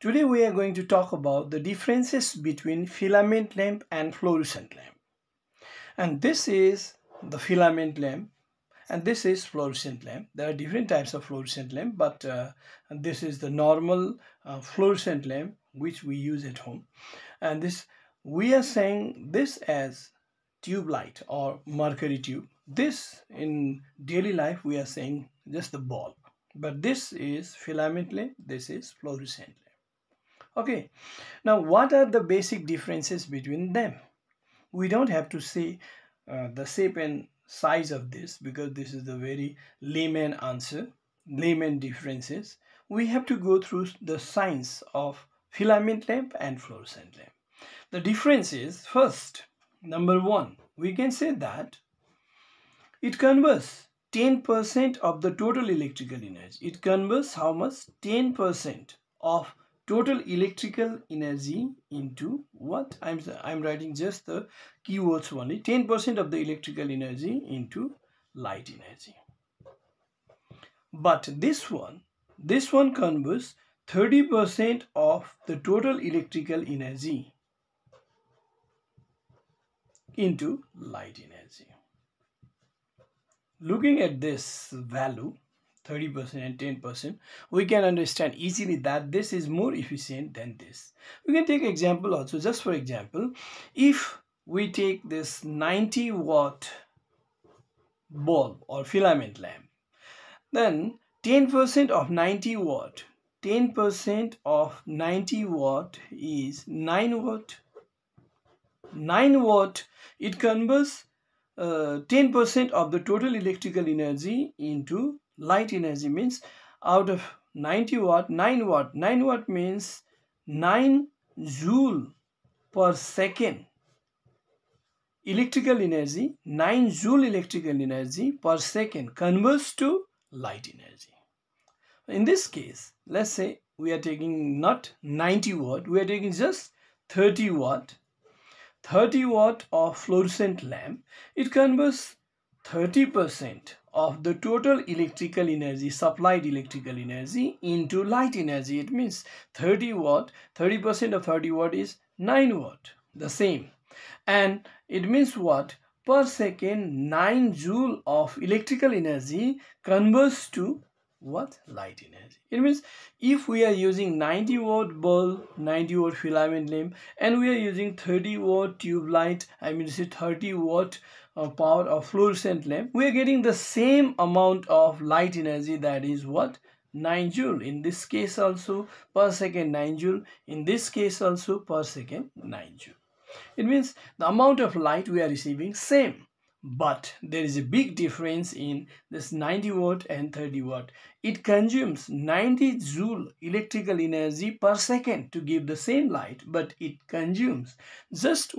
Today we are going to talk about the differences between filament lamp and fluorescent lamp. And this is the filament lamp and this is fluorescent lamp. There are different types of fluorescent lamp but uh, this is the normal uh, fluorescent lamp which we use at home. And this we are saying this as tube light or mercury tube. This in daily life we are saying just the bulb but this is filament lamp this is fluorescent lamp okay now what are the basic differences between them we don't have to say uh, the shape and size of this because this is the very layman answer layman differences we have to go through the science of filament lamp and fluorescent lamp the difference is first number one we can say that it converts 10% of the total electrical energy. It converts how much? 10% of total electrical energy into what? I'm, I'm writing just the keywords only. 10% of the electrical energy into light energy. But this one, this one converts 30% of the total electrical energy into light energy looking at this value 30% and 10% we can understand easily that this is more efficient than this. We can take example also just for example if we take this 90 watt bulb or filament lamp then 10% of 90 watt 10% of 90 watt is 9 watt. 9 watt it converts 10% uh, of the total electrical energy into light energy means out of 90 watt 9 watt. 9 watt means 9 joule per second. Electrical energy 9 joule electrical energy per second converts to light energy. In this case let's say we are taking not 90 watt we are taking just 30 watt. 30 watt of fluorescent lamp, it converts 30% of the total electrical energy, supplied electrical energy into light energy. It means 30 watt, 30% of 30 watt is 9 watt, the same. And it means what? Per second, 9 joule of electrical energy converts to what? Light energy it. Means if we are using 90 watt bulb 90 watt filament lamp and we are using 30 watt tube light i mean say 30 watt of uh, power of fluorescent lamp we are getting the same amount of light energy that is what? 9 joule. In this case also per second 9 joule. In this case also per second 9 joule. It means the amount of light we are receiving same but there is a big difference in this 90 watt and 30 watt. It consumes 90 joule electrical energy per second to give the same light but it consumes just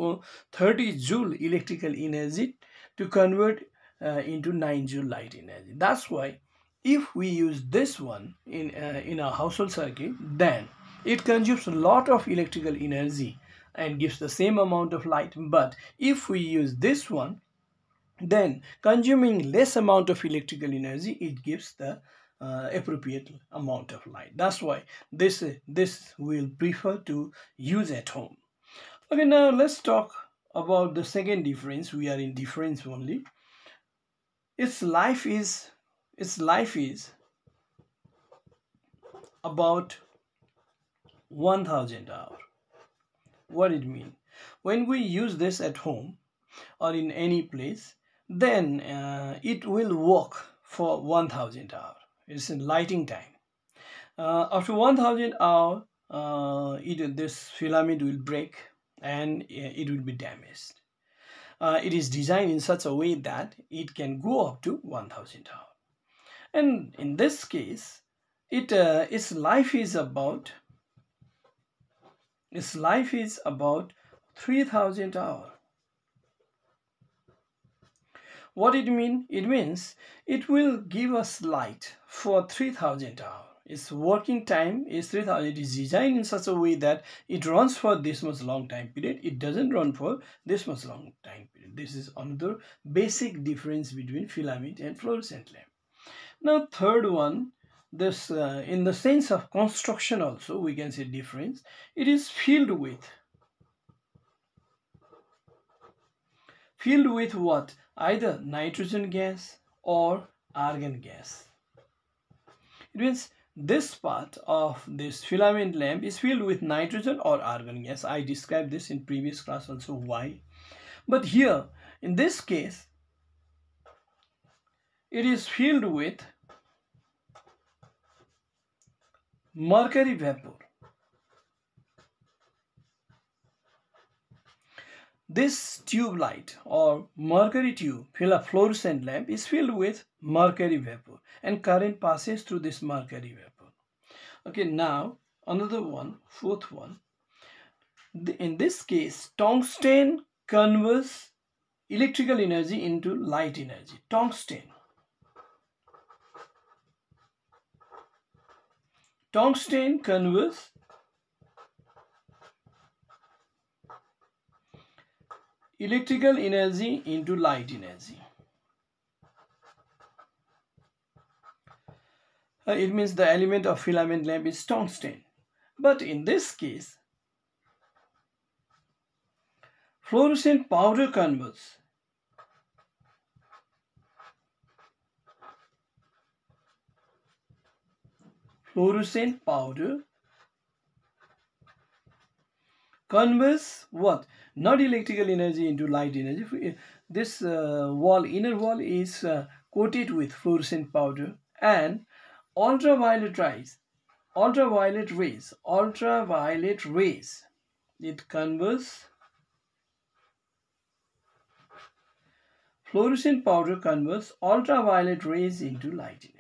30 joule electrical energy to convert uh, into 9 joule light energy. That's why if we use this one in uh, in a household circuit then it consumes a lot of electrical energy and gives the same amount of light. But if we use this one then consuming less amount of electrical energy it gives the uh, appropriate amount of light. That's why this this will prefer to use at home. Okay now let's talk about the second difference. We are in difference only. Its life is its life is about 1000 hour. What it mean? When we use this at home or in any place then uh, it will work for 1000 hour. It's in lighting time. Uh, after 1000 hour uh, it, this filament will break and uh, it will be damaged. Uh, it is designed in such a way that it can go up to 1000 hour. And in this case it uh, its life is about its life is about 3000 hour what it mean? It means it will give us light for 3000 hours. Its working time is 3000. It is designed in such a way that it runs for this much long time period. It doesn't run for this much long time period. This is another basic difference between filament and fluorescent lamp. Now third one, this uh, in the sense of construction also we can say difference it is filled with filled with what? Either nitrogen gas or argon gas. It means this part of this filament lamp is filled with nitrogen or argon gas. I described this in previous class also why. But here in this case it is filled with mercury vapor. This tube light or mercury tube fluorescent lamp is filled with mercury vapor and current passes through this mercury vapor. Okay, now another one, fourth one. In this case, tungsten converts electrical energy into light energy. Tungsten Tungsten converts electrical energy into light energy. Uh, it means the element of filament lamp is tungsten. But in this case, fluorescent powder converts fluorescent powder converts what? Not electrical energy into light energy. This uh, wall inner wall is uh, coated with fluorescent powder and ultraviolet rays ultraviolet rays ultraviolet rays. It converts fluorescent powder converts ultraviolet rays into light energy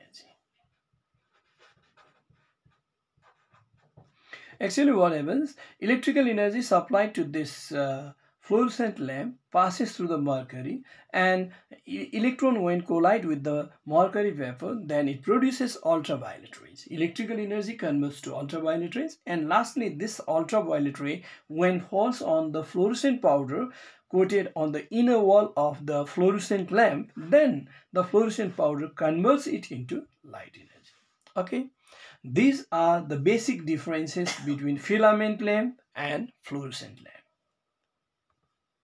Actually what happens, electrical energy supplied to this uh, fluorescent lamp passes through the mercury and electron when collide with the mercury vapor then it produces ultraviolet rays. Electrical energy converts to ultraviolet rays and lastly this ultraviolet ray when falls on the fluorescent powder coated on the inner wall of the fluorescent lamp then the fluorescent powder converts it into light energy. Okay. These are the basic differences between filament lamp and fluorescent lamp.